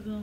哥。